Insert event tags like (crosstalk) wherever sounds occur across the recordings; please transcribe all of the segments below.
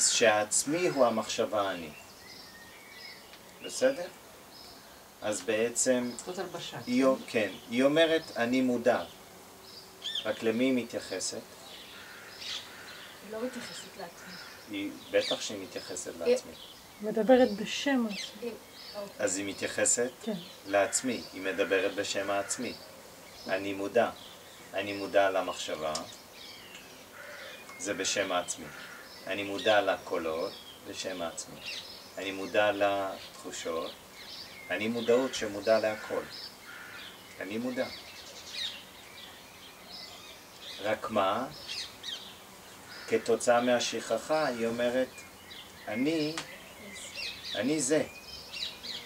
שהעצמי הוא המחשבה אני. בסדר? אז בעצם, זאת הלבשה. היא, כן, היא אומרת אני מודע. רק למי היא מתייחסת? היא לא מתייחסת לעצמי. היא, בטח שהיא מתייחסת לעצמי. מדברת בשם עצמי. היא- אז היא מתייחסת כן. לעצמי, היא מדברת בשם העצמי. אני מודע. אני מודע למחשבה, זה בשם העצמי. אני מודע לקולות, בשם העצמי. אני מודע לתחושות, אני מודעות שמודע להכל. אני מודע. רק מה? כתוצאה מהשכחה היא אומרת, אני, אני זה.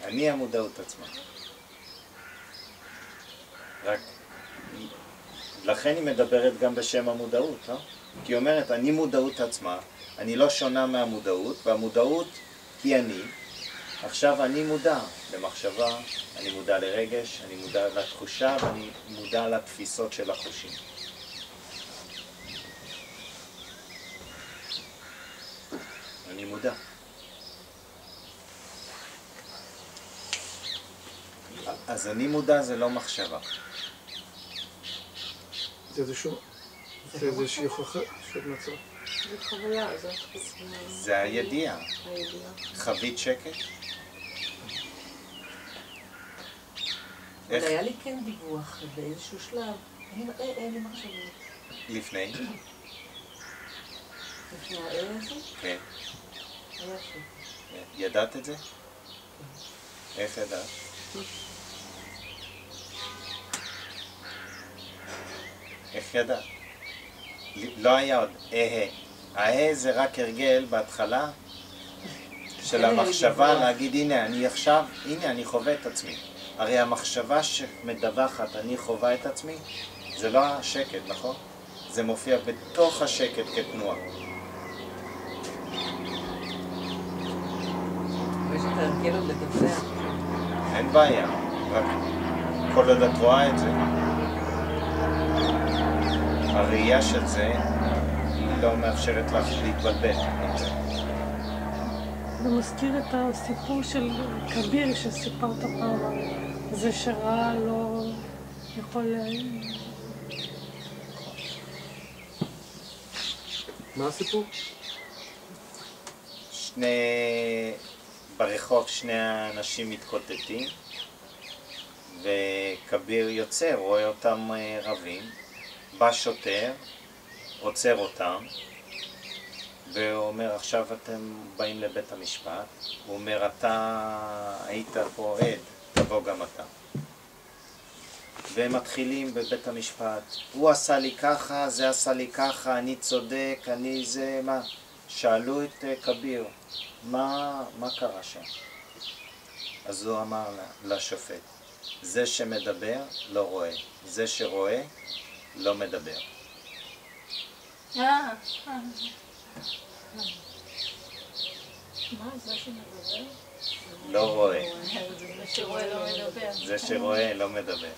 אני המודעות עצמה. רק, לכן היא מדברת גם בשם המודעות, לא? כי היא אומרת, אני מודעות עצמה, אני לא שונה מהמודעות, והמודעות היא אני. עכשיו אני מודע למחשבה, אני מודע לרגש, אני מודע לתחושה ואני מודע לתפיסות של החושים. אני מודע. אז אני מודע זה לא מחשבה. זה איזשהו... זה איזושהי הוכחה של מצב. זה הידיעה. חבית שקט? אבל היה לי כן דיווח באיזשהו שלב. אה, אין לי מחשבות. לפני? לפני האל הזה, כן. ידעת את זה? איך ידעת? איך ידעת? לא היה עוד אה אה זה רק הרגל בהתחלה של לי המחשבה דיווח. להגיד הנה אני עכשיו, הנה אני חווה את עצמי. הרי המחשבה שמדווחת אני חווה את עצמי זה לא השקט, נכון? זה מופיע בתוך השקט כתנועה. אין בעיה, רק כל עוד את רואה את זה, הראייה של זה לא מאפשרת לך להתבלבל זה. מזכיר את הסיפור של כביר שסיפרת פעם, זה שראה לא יכול... מה הסיפור? שני... ברחוב שני אנשים מתקוטטים וכביר יוצא, רואה אותם אה, רבים, בא שוטר, עוצר אותם והוא אומר עכשיו אתם באים לבית המשפט, הוא אומר אתה היית פה עד, תבוא גם אתה. והם מתחילים בבית המשפט, הוא עשה לי ככה, זה עשה לי ככה, אני צודק, אני זה, מה? שאלו את אה, כביר, מה, מה קרה שם? אז הוא אמר לשופט, זה שמדבר לא רואה, זה שרואה לא מדבר. אה? לא רואה, זה שרואה לא מדבר.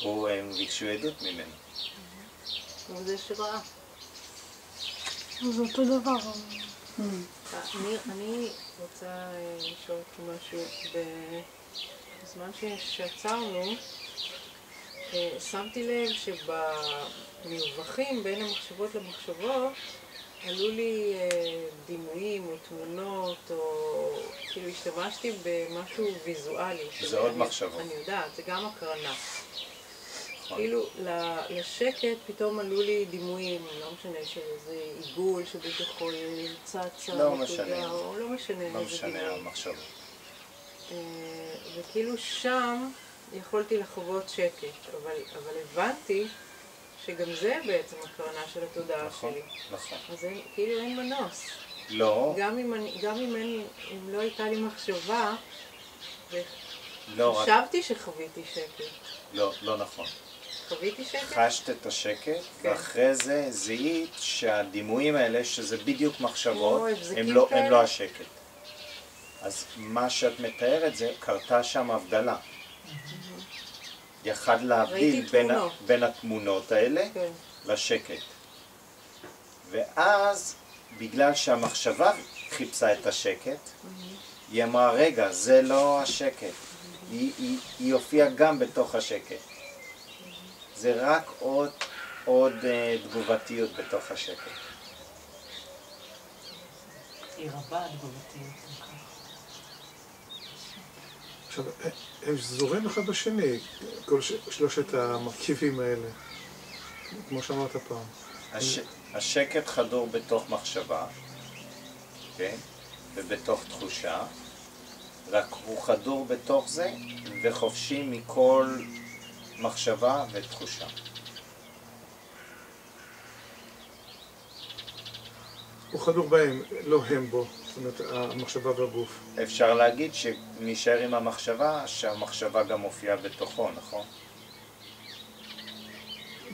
הוא, הם ביקשו עדות ממנו. זה שראה. זה אותו דבר. אני, רוצה אה, לשאול אותך משהו. בזמן שעצרנו, אה, שמתי לב שבמרווחים בין המחשבות למחשבות עלו לי אה, דימויים או תמונות, או כאילו השתמשתי במשהו ויזואלי. זה עוד מחשבות. אני יודעת, זה גם הקרנה. נכון. כאילו לשקט פתאום עלו לי דימויים, לא משנה שאיזה עיגול שבתוכו צצה, לא משנה. לא משנה לא איזה משנה. המחשבות. אה, וכאילו שם יכולתי לחוות שקט, אבל, אבל הבנתי שגם זה בעצם הקרנה של התודעה נכון, שלי. נכון. אז אין, כאילו אין מנוס. לא, גם אם, אני, גם אם, אין, אם לא הייתה לי מחשבה, לא, רק, וחשבתי שחוויתי שקט. לא, לא נכון. חוויתי שקט? חשת את השקט, כן. ואחרי זה זיהית שהדימויים האלה, שזה בדיוק מחשבות, הבזקים הם לא, הם? לא השקט. אז מה שאת מתארת זה, קרתה שם הבדלה. יכל להבדיל בין. בין התמונות האלה כן. לשקט. ואז, בגלל שהמחשבה חיפשה את השקט, היא אמרה, רגע, זה לא השקט. היא, היא, היא הופיעה גם בתוך השקט. זה רק עוד, עוד אה, תגובתיות בתוך השקט. היא רבה התגובתיות. עכשיו, הם זורים אחד בשני, כל ש- שלושת המרכיבים האלה, כמו שאמרת פעם. הש... השקט חדור בתוך מחשבה, כן? ובתוך תחושה, רק הוא חדור בתוך זה וחופשי מכל מחשבה ותחושה. הוא חדור בהם, לא הם בו, זאת אומרת, המחשבה והגוף. אפשר להגיד שנשאר עם המחשבה, שהמחשבה גם מופיעה בתוכו, נכון?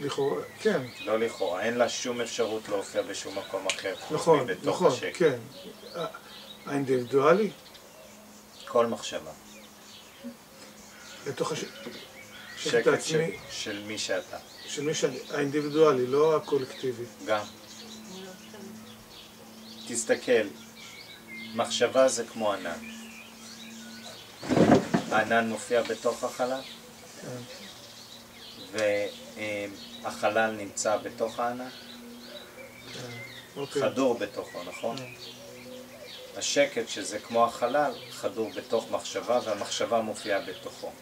לכאורה, כן, לא לכאורה, אין לה שום אפשרות להופיע בשום מקום אחר. נכון, נכון, השקט. כן. האינדיבידואלי, כל מחשבה. לתוך הש... שקט שקט של, של מי שאתה. של מי שאני, האינדיבידואלי, לא הקולקטיבי. גם. תסתכל, מחשבה זה כמו ענן. הענן מופיע בתוך החלל, כן. והחלל נמצא בתוך הענן, אוקיי. חדור בתוכו, נכון? השקט, שזה כמו החלל, חדור בתוך מחשבה, והמחשבה מופיעה בתוכו.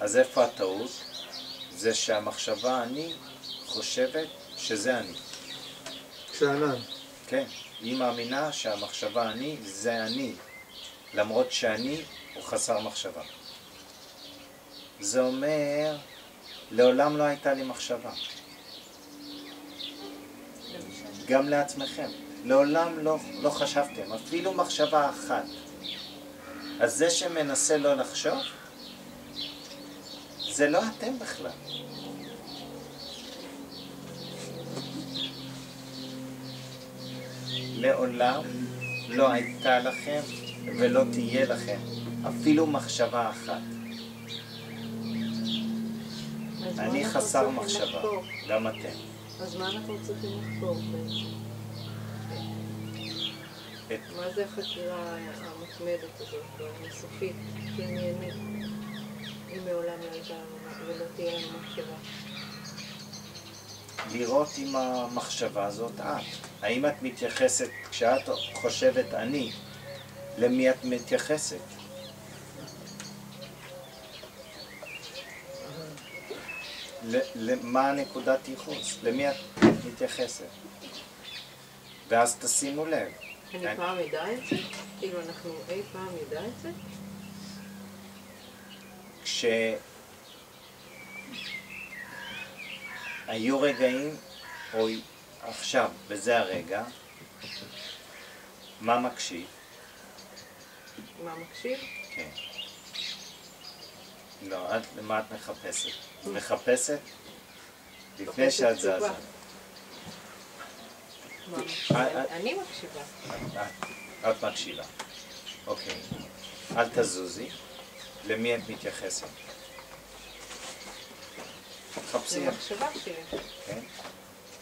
אז איפה הטעות? זה שהמחשבה אני חושבת שזה אני. כשענן. כן, היא מאמינה שהמחשבה אני זה אני, למרות שאני הוא חסר מחשבה. זה אומר, לעולם לא הייתה לי מחשבה. גם לעצמכם. לעולם לא, לא חשבתם, אפילו מחשבה אחת. אז זה שמנסה לא לחשוב, זה לא אתם בכלל. לעולם לא הייתה לכם ולא תהיה לכם אפילו מחשבה אחת. אני חסר מחשבה, לחקור? גם אתם. אז מה אנחנו צריכים לחקור בעצם? את- מה זה החקירה המתמדת הזאת, או האינסופית, עניינית, אם מעולם לא הייתה לנו ולא תהיה לנו מחשבה? לראות אם המחשבה הזאת את. האם את מתייחסת, כשאת חושבת אני, למי את מתייחסת? למה הנקודת ייחוס? למי את מתייחסת? ואז תשימו לב, אני. פעם אדע את זה? כאילו אנחנו אי פעם נדע את זה? כשהיו רגעים, או עכשיו, בזה הרגע, מה מקשיב? מה מקשיב? כן. לא, את, מה את מחפשת? מחפשת לפני שאת. זזה. מה מקשיב? אה, אני מקשיבה. את, את מקשיבה. אוקיי. אל תזוזי. למי את מתייחסת? זה חפשי, מחשבה שלי. כן?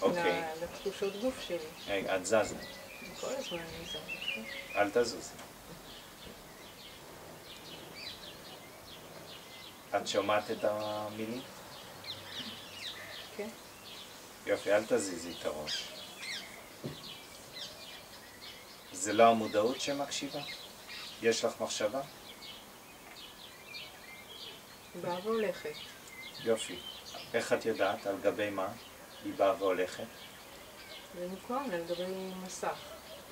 אוקיי. לתחושות גוף שלי. רגע, את זזה. כל הזמן אני זזה. אל תזוזי. את שומעת את המילים? כן. יופי, אל תזיזי את הראש. זה לא המודעות שמקשיבה? יש לך מחשבה? באה והולכת. יופי. איך את יודעת? על גבי מה? היא באה והולכת? זה מוקרן על גבי מסך.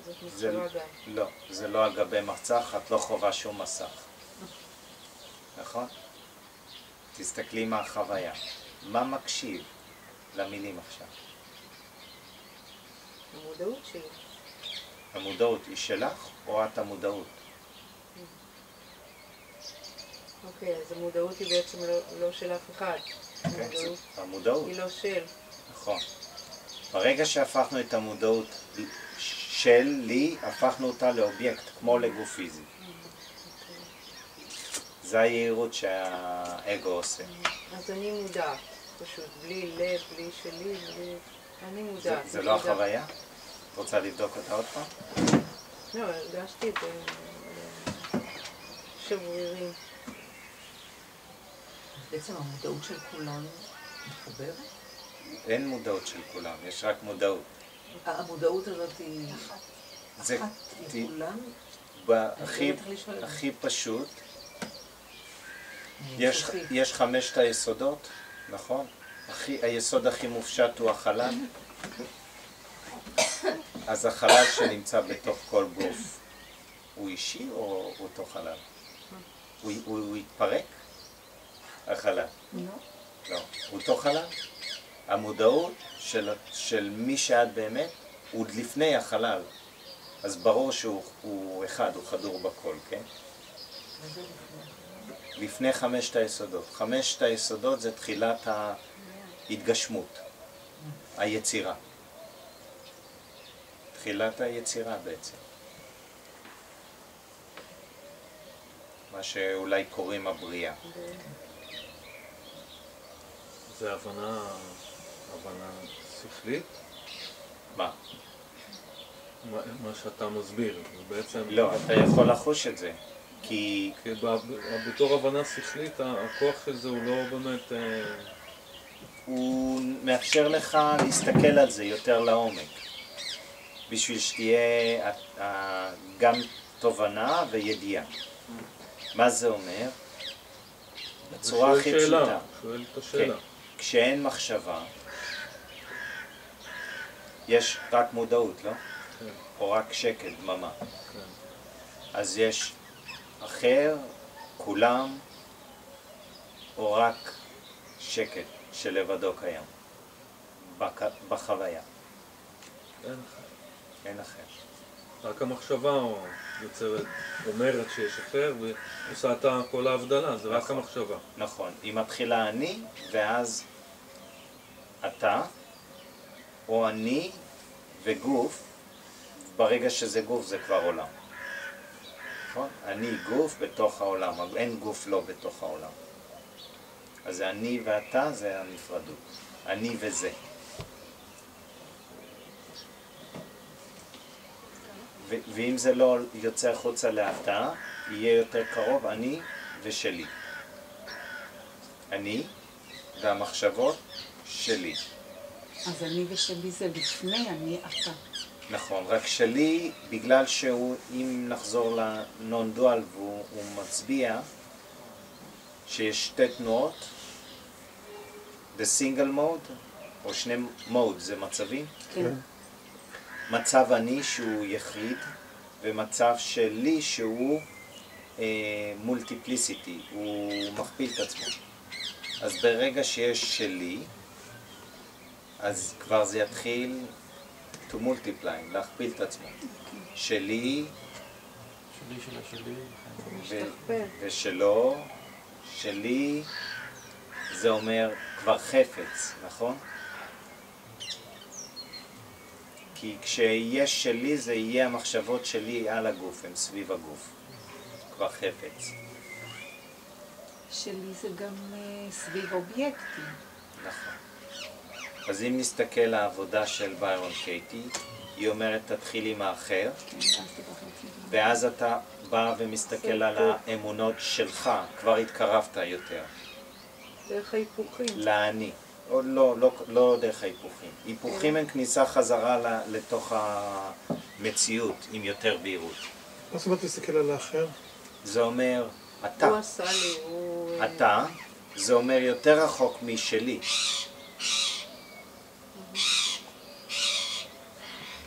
זאת גם. לא, זה לא על גבי מסך, את לא חווה שום מסך. נכון? תסתכלי מה החוויה. מה מקשיב למילים עכשיו? המודעות שלי. המודעות היא שלך או את המודעות? אוקיי, אז המודעות היא בעצם לא, לא של אף אחד. כן, המודעות היא לא של. נכון. ברגע שהפכנו את המודעות של לי, הפכנו אותה לאובייקט, כמו לגוף פיזי. זה היהירות שהאגו עושה. אז אני מודעת, פשוט, בלי לב, בלי שלי, בלי... אני מודעת. זה לא. החוויה? את רוצה לבדוק אותה עוד פעם? לא, הרגשתי את זה אה. בעצם המודעות של כולנו מחוברת? אין מודעות של כולם, יש רק מודעות. המודעות הזאת היא זה אחת לכולם? בהכי. הכי פשוט, יש. יש חמשת היסודות, נכון? הכי, היסוד הכי מופשט הוא החלל. אז החלל שנמצא בתוך כל גוף, הוא אישי או אותו חלל? הוא, הוא, הוא יתפרק? החלל. לא. לא. אותו חלל? המודעות של, של מי שאת באמת, הוא עוד לפני החלל. אז ברור שהוא הוא אחד, הוא חדור בכל, כן? לפני חמשת היסודות. חמשת היסודות זה תחילת ההתגשמות, היצירה. תחילת היצירה בעצם. מה שאולי קוראים הבריאה. זה הבנה, הבנה שכלית? מה? מה, מה שאתה מסביר, זה בעצם... לא, אתה יכול לחוש את זה. כי כי ב- בתור הבנה שכלית, הכוח של זה הוא לא באמת... אה, הוא מאפשר לך להסתכל על זה יותר לעומק. בשביל שתהיה גם תובנה וידיעה. מה זה אומר? בצורה הכי שאלה, פשוטה. שואל את השאלה. כן. כשאין מחשבה, יש רק מודעות, לא? כן. או רק שקט, דממה. כן. אז יש אחר, כולם, או רק שקט שלבדו קיים. בק... בחוויה, אין אחר. אין אחר. רק המחשבה יוצרת, אומרת שיש אחר ועושה את כל ההבדלה, זה רק נכון. המחשבה. נכון, היא מתחילה אני, ואז אתה, או אני וגוף, ברגע שזה גוף זה כבר עולם. נכון? אני גוף בתוך העולם, אבל אין גוף לא בתוך העולם. אז זה אני ואתה זה הנפרדות. אני וזה. ואם זה לא יוצא החוצה לאתה, יהיה יותר קרוב אני ושלי. אני והמחשבות שלי. אז אני ושלי זה לפני אני אתה. נכון, רק שלי, בגלל שהוא, אם נחזור לנון דואל והוא הוא מצביע שיש שתי תנועות, single mode, או שני mode זה מצבים, כן. מצב אני שהוא יחיד, ומצב שלי שהוא מולטיפליסיטי, הוא מכפיל את עצמו. אז ברגע שיש שלי, אז כבר זה יתחיל to multiply, להכפיל את עצמו. שלי שלי של השלי. ושלו, שלי, זה אומר כבר חפץ, נכון? כי כשיש שלי זה יהיה המחשבות שלי על הגוף, הם סביב הגוף. כבר חפץ, שלי זה גם אה, סביב אובייקטים. נכון. אז אם נסתכל על העבודה של ביירון קייטי, היא אומרת תתחיל עם האחר, כן. ואז אתה בא ומסתכל על האמונות שלך, כבר התקרבת יותר. דרך ההיפוכים. לאני. או לא, לא, לא דרך ההיפוכים. היפוכים הם כניסה חזרה ל- לתוך המציאות עם יותר בהירות. מה זאת אומרת להסתכל על האחר? זה אומר, אתה, הוא עשה לי, הוא... אתה, זה אומר יותר רחוק משלי.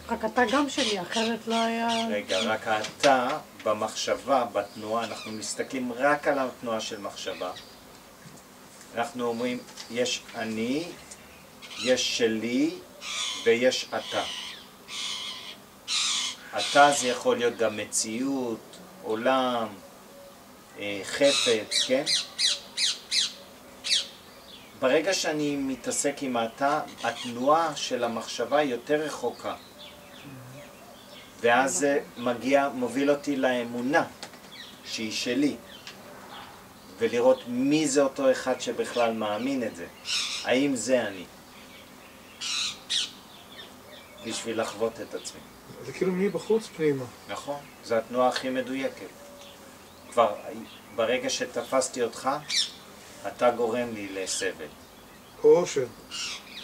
רק אתה גם שלי, אחרת לא היה... רגע, רק אתה במחשבה, בתנועה, אנחנו מסתכלים רק על התנועה של מחשבה. אנחנו אומרים, יש אני, יש שלי ויש אתה. אתה זה יכול להיות גם מציאות, עולם, אה, חפץ, כן? ברגע שאני מתעסק עם אתה, התנועה של המחשבה יותר רחוקה. ואז זה מגיע, מוביל אותי לאמונה שהיא שלי. ולראות מי זה אותו אחד שבכלל מאמין את זה. האם זה אני? בשביל לחוות את עצמי. זה כאילו מבחוץ פנימה. נכון, זו התנועה הכי מדויקת. כבר ברגע שתפסתי אותך, אתה גורם לי לסבל, או אושר.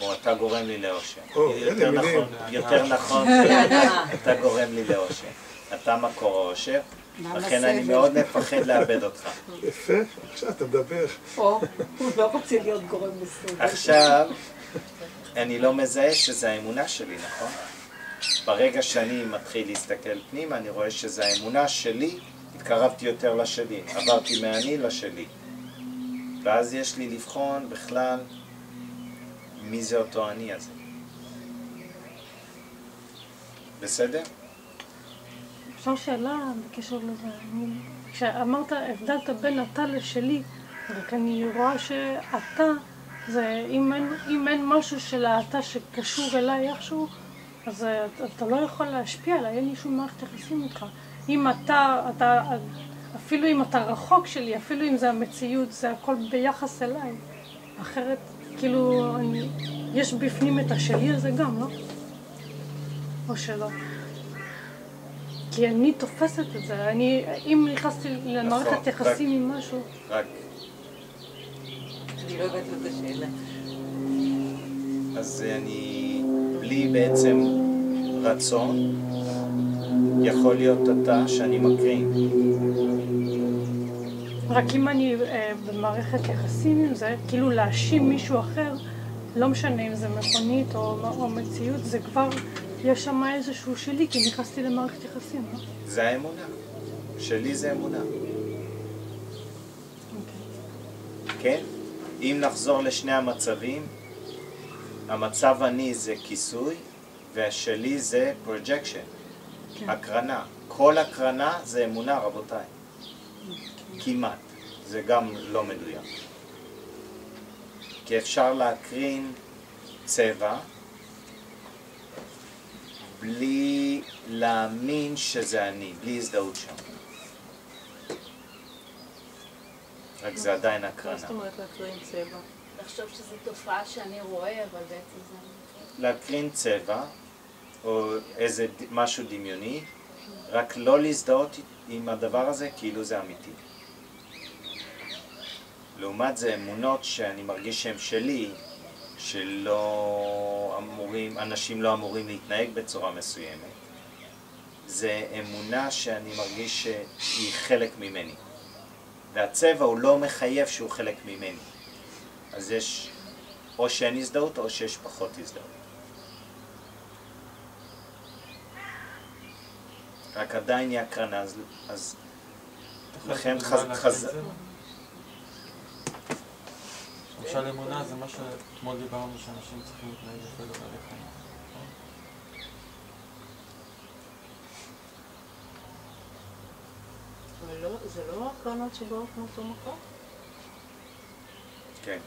או אתה גורם לי לאושר. או, יותר. נכון, יותר נכון, (laughs) אתה גורם לי לאושר. אתה מקור האושר, לכן אני? מאוד מפחד לאבד אותך. יפה, עכשיו אתה מדבר. או, הוא לא רוצה להיות גורם לסבל. עכשיו, אני לא מזהה שזה האמונה שלי, נכון? ברגע שאני מתחיל להסתכל פנימה, אני רואה שזה האמונה שלי, התקרבתי יותר לשלי, עברתי מהאני לשלי. ואז יש לי לבחון בכלל מי זה אותו אני הזה. בסדר? אפשר שאלה בקשר לזה. כשאמרת, הבדלת בין אתה לשלי, רק אני רואה שאתה, זה, אם אין, אם אין משהו של האתה שקשור אליי איכשהו, אז אה, אתה לא יכול להשפיע עליי, אין לי שום מערכת יחסים איתך. אם אתה, אתה, אפילו אם אתה רחוק שלי, אפילו אם זה המציאות, זה הכל ביחס אליי. אחרת, כאילו, אני, יש בפנים את השלי הזה גם, לא? או שלא? כי אני תופסת את זה, אני, אם נכנסתי למערכת נכון, יחסים עם משהו, רק, אני לא הבנתי את השאלה. אז אני, בלי בעצם רצון, יכול להיות אתה שאני מקרין. רק אם אני אה, במערכת יחסים עם זה, כאילו להאשים מישהו אחר, לא משנה אם זה מכונית או, או מציאות, זה כבר, יש שם איזשהו שלי, כי נכנסתי למערכת יחסים, לא? זה האמונה. שלי זה אמונה. כן? אם נחזור לשני המצבים, המצב אני זה כיסוי, והשלי זה projection, כן. הקרנה. כל הקרנה זה אמונה, רבותיי. כמעט. זה גם לא מדויק. כי אפשר להקרין צבע בלי להאמין שזה אני, בלי הזדהות שם. רק זה עדיין מה הקרנה. זאת אומרת להקרין צבע? לחשוב שזו תופעה שאני רואה, אבל בעצם זה... להקרין צבע, או איזה משהו דמיוני, רק לא להזדהות עם הדבר הזה כאילו זה אמיתי. לעומת זה אמונות שאני מרגיש שהן שלי, שלא אמורים, אנשים לא אמורים להתנהג בצורה מסוימת. זה אמונה שאני מרגיש שהיא חלק ממני. והצבע הוא לא מחייב שהוא חלק ממני. אז יש או שאין הזדהות או שיש פחות הזדהות. רק עדיין היא הקרנה, אז, אז לכן חז, חז? למשל אמונה זה מה שאתמול דיברנו שאנשים צריכים להתנהג יפה לבעלי חיים. נכון? אבל לא, זה לא הקרנות שבאות מאותו מקום? כן.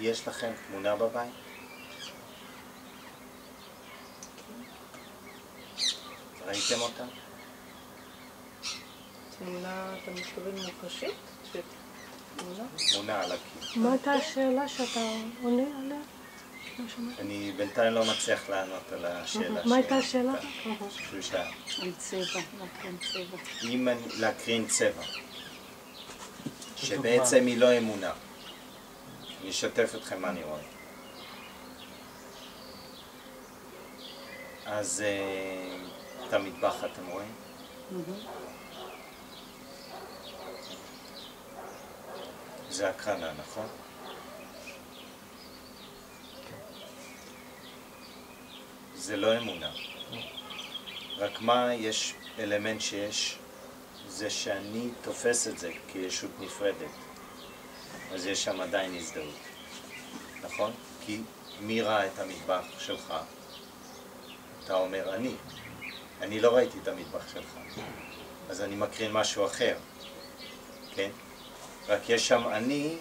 יש לכם תמונה בבית? ראיתם אותה? תמונה, אתה מתכוון מוחשית? תמונה? תמונה על הקיר. מה הייתה השאלה שאתה עונה עליה? לא. אני בינתיים לא מצליח לענות על השאלה מה הייתה השאלה? שאל. על צבע, להקרין צבע. אם אני, להקרין צבע, שבעצם היא לא אמונה. אשתף אתכם מה אני רואה. אז אה, את המטבח אתם רואים? Mm-hmm. זה הקרנה, נכון? כן. זה לא אמונה. Mm. רק מה יש אלמנט שיש? זה שאני תופס את זה כישות נפרדת. אז יש שם עדיין הזדהות. נכון? כי מי ראה את המטבח שלך? אתה אומר אני. אני לא ראיתי את המטבח שלך. אז אני מקרין משהו אחר. כן? רק יש שם אני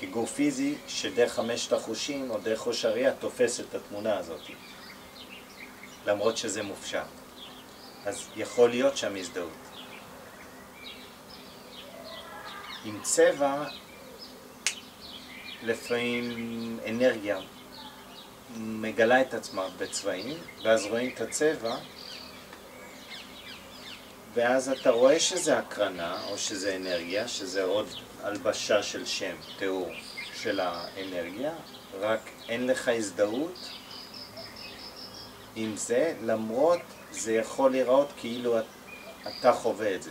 כגוף פיזי שדרך חמשת החושים או דרך ראש הראייה תופס את התמונה הזאת. למרות שזה מופשט. אז יכול להיות שם הזדהות. עם צבע, לפעמים אנרגיה מגלה את עצמה בצבעים, ואז רואים את הצבע, ואז אתה רואה שזה הקרנה, או שזה אנרגיה, שזה עוד הלבשה של שם, תיאור של האנרגיה, רק אין לך הזדהות עם זה, למרות זה יכול להיראות כאילו את- אתה חווה את זה.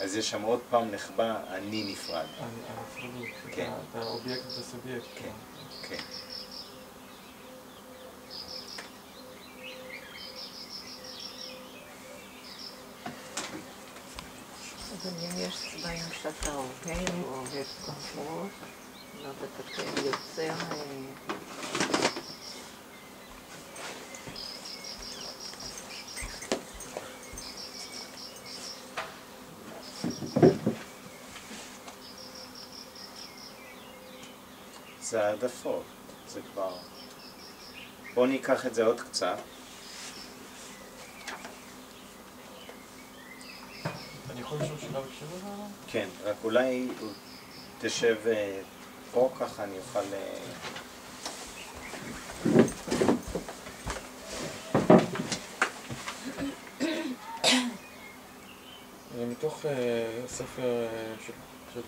אז יש שם עוד פעם נחבא אני נפרד. הנפרדות, כן. את האובייקט והסובייקט. כן, כן. אבל אם יש צבעים שאתה אוהב או אוהב פחות, לא יודעת, אתה יוצר... זה העדפות, זה כבר... בואו ניקח את זה עוד קצת. אני יכול לשאול שאלה בקשר לזה? אבל? כן, רק אולי תשב אה, פה ככה אני אוכל... אה, זה מתוך אה, ספר אה, של- של